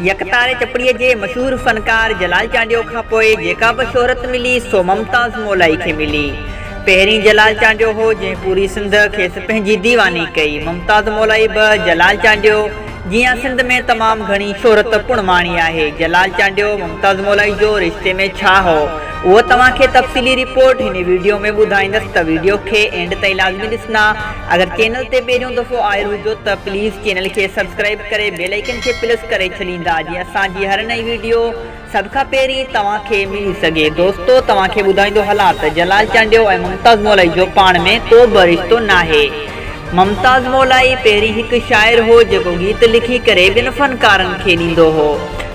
यकतारे चपड़ीअ जे मशहूरु फ़नकार जलाल चांडियो खां पोइ जेका बि सोहरत मिली सो मुमताज़ मोलाई खे मिली पहिरीं जलाल चांडियो हो जीअं पूरी सिंध खेसि पंहिंजी दीवानी कई मुमताज़ मोलाई बि जलाल चांडियो जीअं सिंध में तमामु घणी शोहरत पुणमाणी आहे जलाल चांडियो ममताज़ मोलाई जो रिश्ते में छा हो उहा तव्हांखे तफ़सीली रिपोर्ट हिन वीडियो में ॿुधाईंदसि त वीडियो खे एंड ताईं लाज़मी ॾिसंदा अगरि चैनल ते पहिरियों दफ़ो आयल हुजे त प्लीज़ चैनल खे प्रेस करे छॾींदा जीअं असांजी हर नई वीडियो सभ खां पहिरीं तव्हांखे मिली सघे दोस्तो तव्हांखे ॿुधाईंदो हलां त जलाल चांडियो ऐं मुमताज़ मोलाई जो पाण में को भिश्तो न आहे मुमताज़ मोलाई पहिरीं हिकु शाइर हो जेको गीत लिखी करे ॿिनि फ़नकारनि खे ॾींदो हो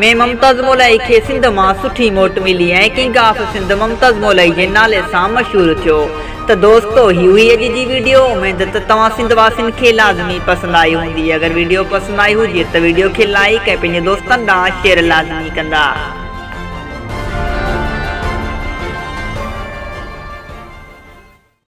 में ममताज़ मोलाई के सिंध में सुठी मोट मिली है किंग ऑफ सिंध मुमताज़ मोलाई के नाले से मशहूर थो तो दोस्तों इहो हुई अज की वीडियो उमेदु त तव्हां के लाज़मी पसंद आई होंगी अगर वीडियो पसंद आई हुजे तो वीडियो के लाइक ऐं पंहिंजे दोस्तनि शेयर लाज़मी कंदा